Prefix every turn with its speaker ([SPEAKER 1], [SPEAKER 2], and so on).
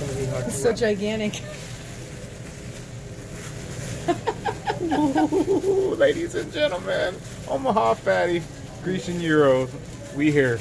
[SPEAKER 1] gonna be hard
[SPEAKER 2] It's
[SPEAKER 1] to
[SPEAKER 2] so
[SPEAKER 1] wrap.
[SPEAKER 2] gigantic.
[SPEAKER 3] Ooh, ladies and gentlemen, Omaha Fatty, Grecian Euro, we here.